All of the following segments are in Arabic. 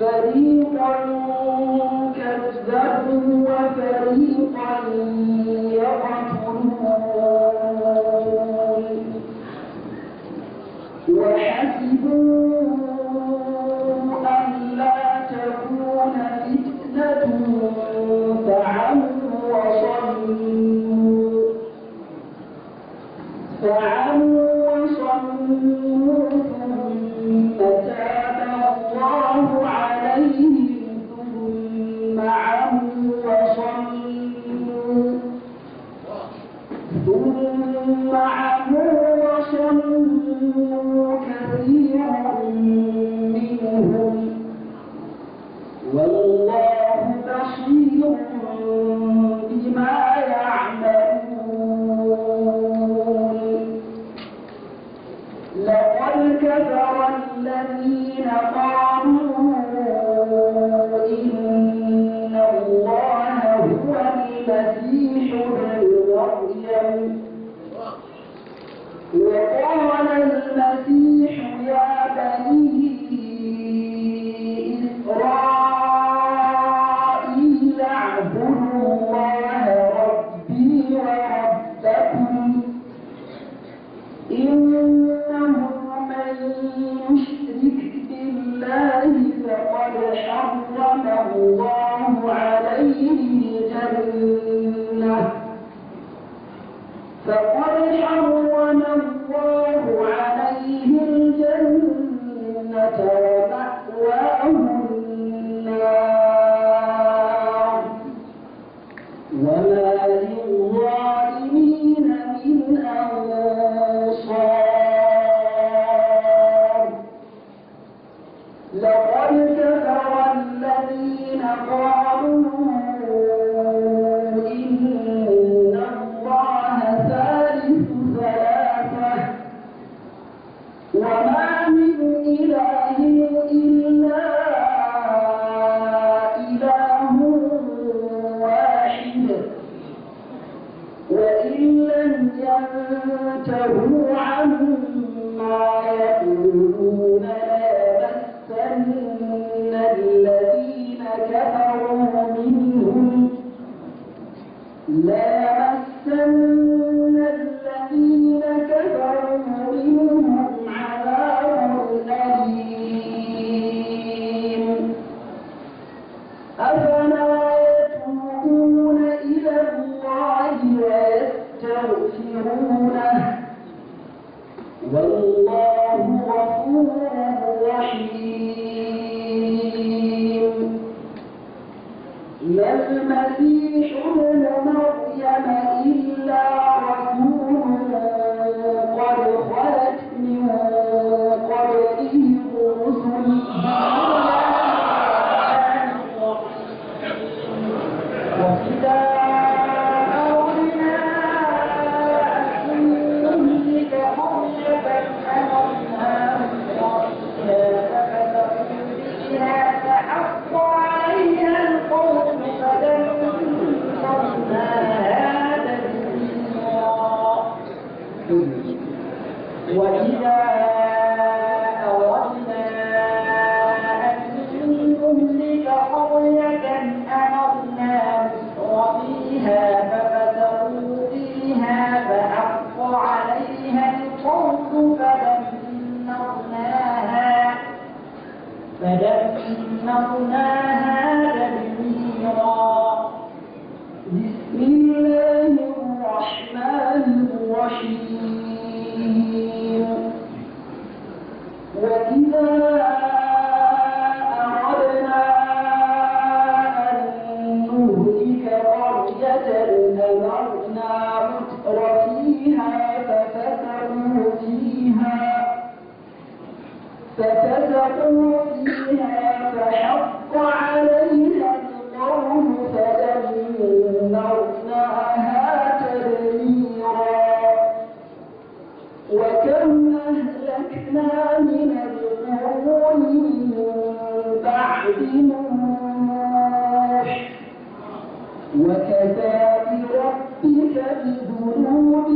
فريقا كذبوا وفريقا وما من إله إلا إله واحد وإن لم ينتهوا عما يقولون فكذبوا فيها فحق عليها القول فدمرناها تدميرا وكم أهلكنا من القرون من بعد نوح وكفى بربك بذنوب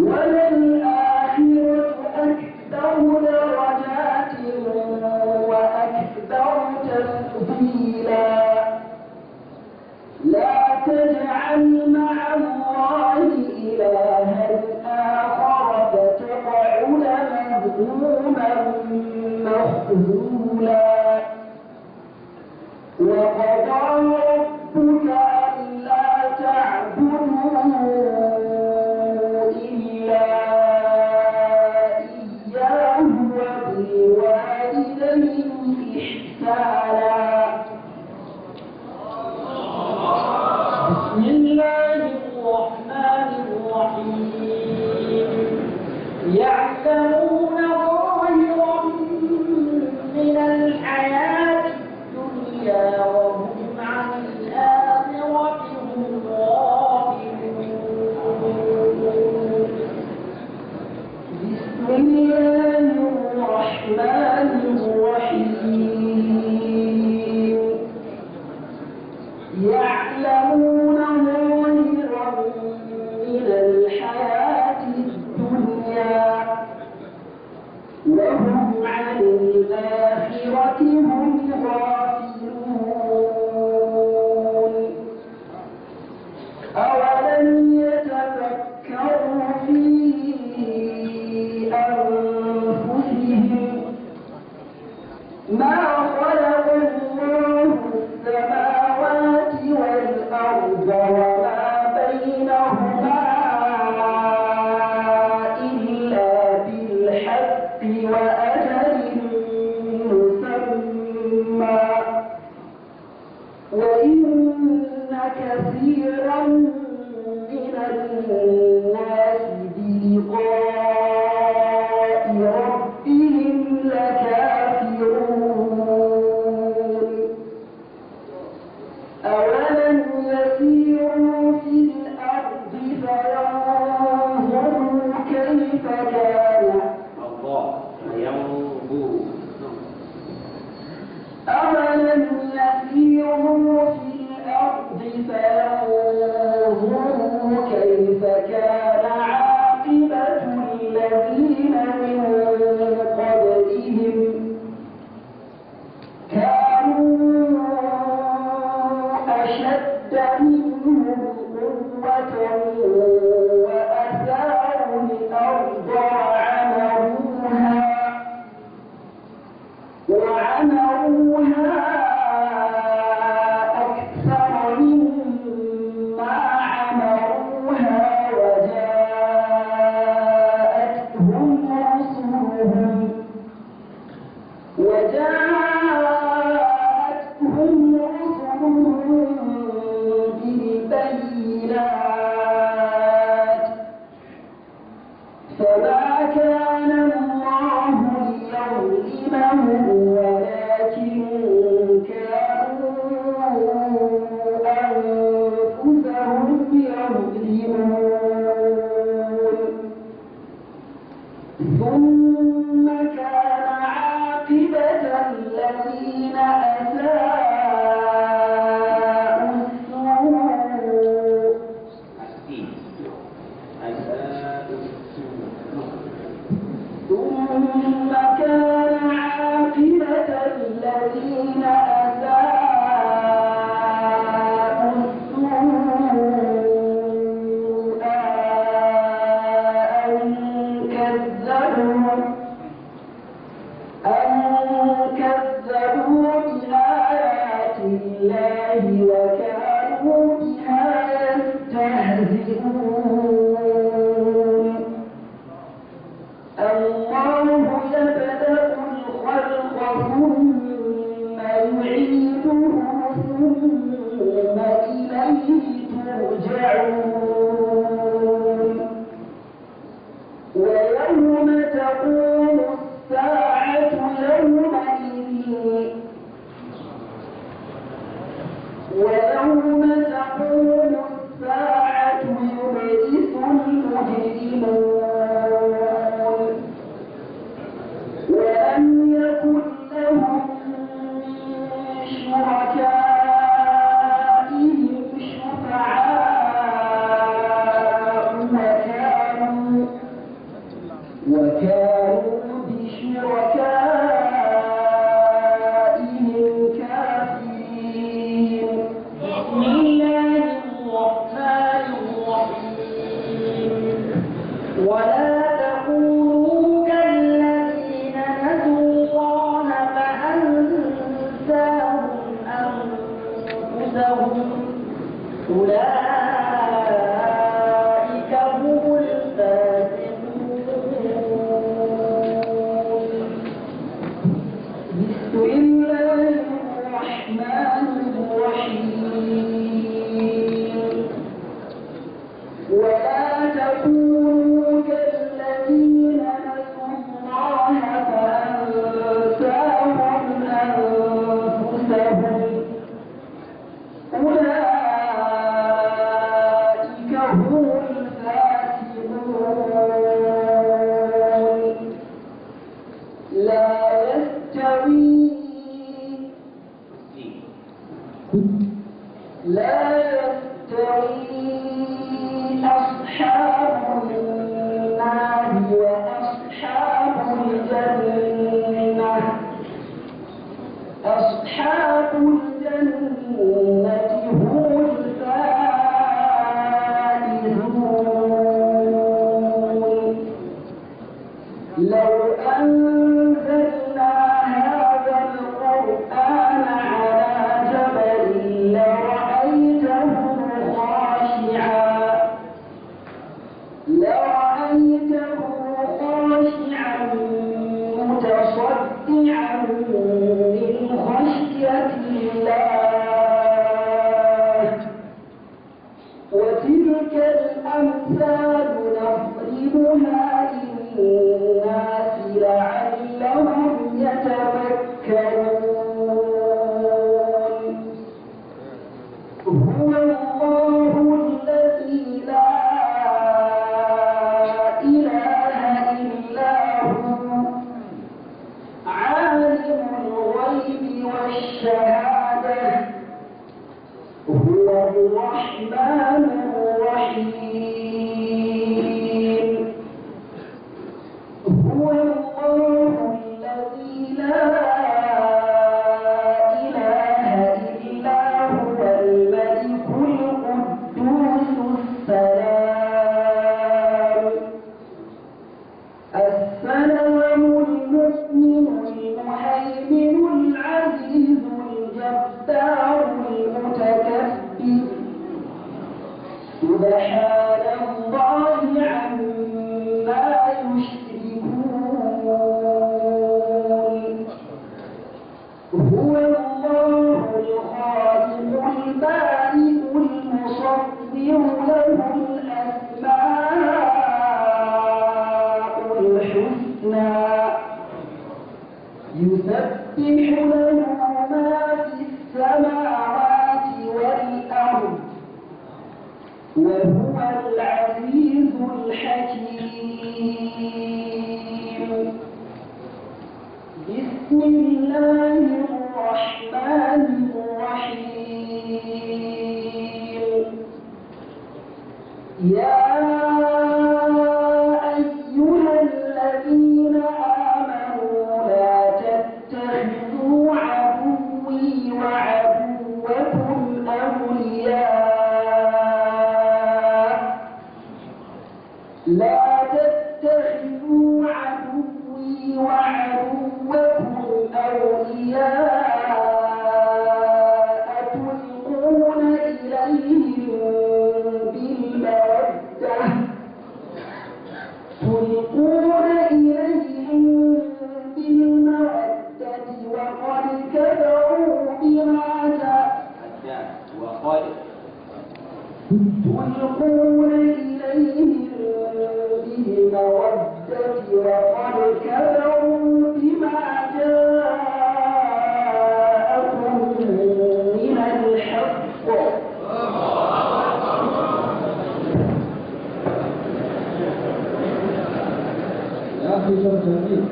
ولا grande império é ولا in لا تتخذوا عدوي وعدوكم أولياء تلقون إليهم بالمودة تلقون إليهم بالمودة وقد كفروا بما جاء وقد تلقون شرط جميل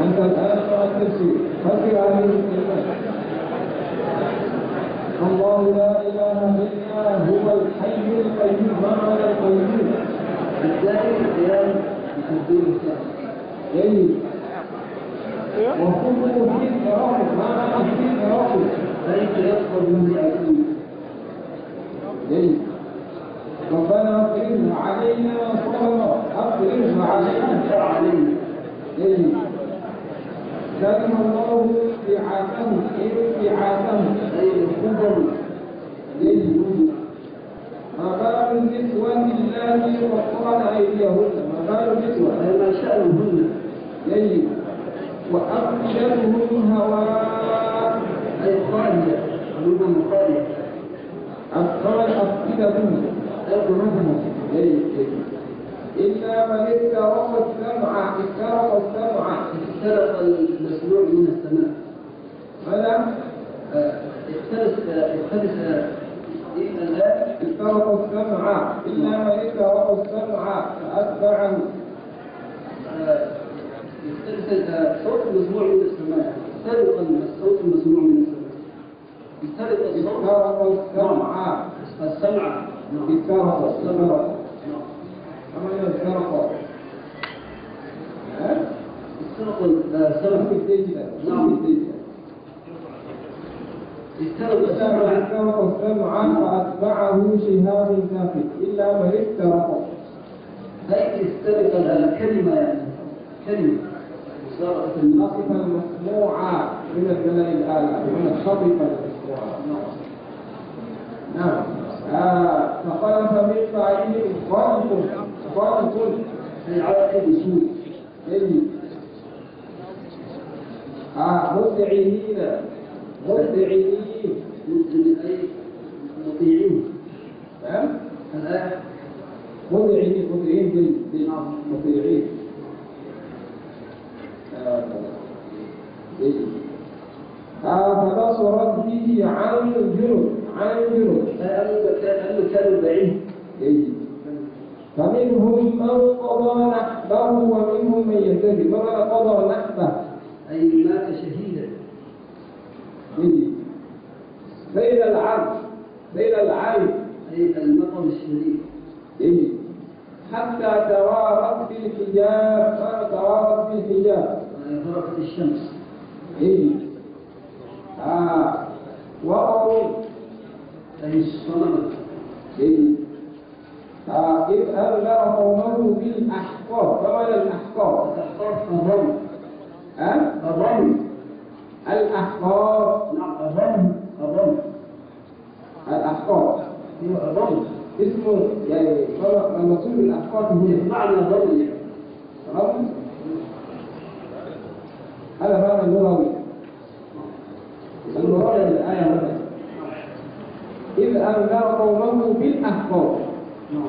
أنت الآن مع التفسير فكر عليه الكلمات الله لا إله إلا هو الحي القيوم. ما معنى القيوم؟ الثاني القيام بتدبير الثاني جيد وكله في التراوح ما معنى في التراوح؟ ليس يدخل من يأتيه جيد ربنا افرغ علينا افرغ علينا عليه جيد كلم الله انبعاثه انبعاثه أي الخبر جيد ما بال النسوة اللاتي قطعن أيديهن. ما بال النسوة أي ما شأنهن جيد وأفئدتهم هواء أي خالية قلوبهم خالية أفقد أفئدتهم أي قلوبهم جيد إلا من استرق السمع استرق السمع. اختلف المسموع من السماء ماذا؟ آه، لا. استرق السمع. إلا من استرق السمع. فأتبعه آه، يختلف آه، صوت المسموع من السماء يختلف الصوت المسموع من السماء يختلف الصوت استرق السمع. السمع. نعم. استرق السمع. السمع في الدجلة نعم. في استرق السمع فأتبعه شهاب ثاقب إلا من استرق هذه استرق الكلمة يعني كلمة. صارت النص نصف المسموع من الملأ الأعلى من الخطف نعم آه فخلف من بعدهم خلف خلف أي عواقب سوء جيد آه مدعين مدعين من أي مطيعين نعم الآية مطيعين آه، جيد آه فبصرت به عن جنب عن جنب أي كان كان بعيد. جيد فمنهم من قضى نحبه ومنهم من ينتهي من قضى نحبه؟ أي مات شهيدا. بين العرض بين العرض. أي المطر الشديد. حتى توارت في الحجاب توارت في الحجاب. غرقت الشمس. جيد آه. وقروا أي الصممت جيد آه. إذ أنذر قومه بالأحقاب فما الأحقاب؟ الأحقاف الرمل ها؟ الرمل الأحقاب نعم الرمل الرمل الأحقاب هو الرمل اسمه يعني المقصود بالأحقاب هنا معنى الرمل يعني. رمز هذا معنى لغوي المراد من الآية هنا. إذ أنذر قومه بالأحقاب نعم.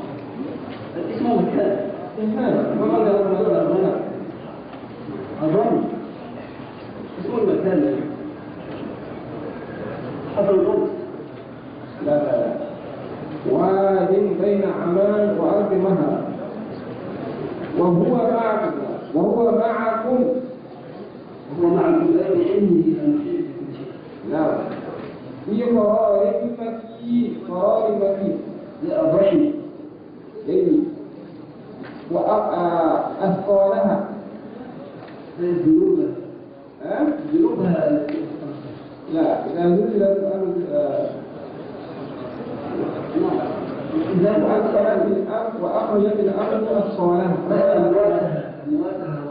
كل مكان حضر القدس. لا. لا لا واد بين عمان وارض مهر. وهو معكم. وهو معكم. وهو معكم. لا عندي لا. في قرار مكي قرار مكي لأبعي إيه. جيد وأثقالها الذنوب ذنوبها لا. إذا نزلت الأرض آه، إذا وأثقلت الأرض وأخرجت الأرض أثقالها أمواتها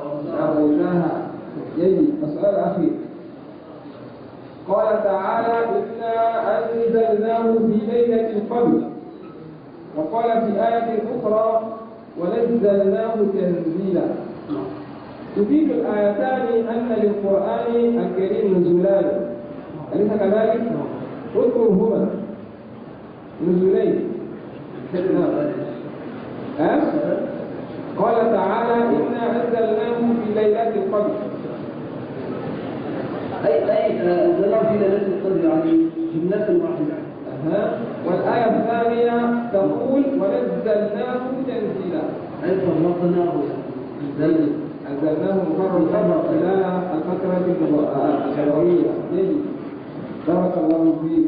جيد. السؤال الأخير قال تعالى إنا أنزلناه في ليلة القدر وقال في آية أخرى ونزلناه تنزيلا تفيد الآيتان أن للقرآن الكريم نزولان أليس كذلك؟ اذكرهما نزولين ها؟ قال تعالى إنا أنزلناه في ليلة القدر. أي أي أنزلناه في ليلة القدر يعني جملة واحدة. أها. والآية الثانية تقول ونزلناه تنزيلا. أي فرقناه لأنه المرة الأخرى خلال الفترة النبوية بارك الله فيك.